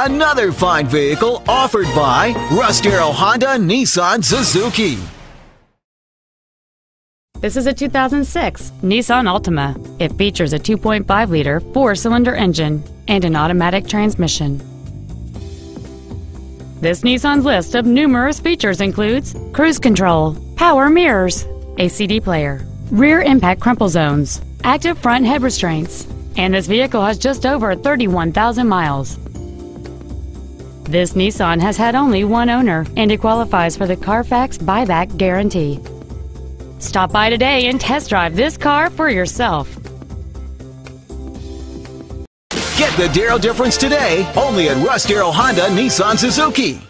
Another fine vehicle offered by Russ Darrow Honda Nissan Suzuki. This is a 2006 Nissan Altima. It features a 2.5 liter four cylinder engine and an automatic transmission. This Nissan's list of numerous features includes cruise control, power mirrors, a CD player, rear impact crumple zones, active front head restraints, and this vehicle has just over 31,000 miles. This Nissan has had only one owner and it qualifies for the Carfax buyback guarantee. Stop by today and test drive this car for yourself. Get the Darrow difference today only at Russ Darrow Honda Nissan Suzuki.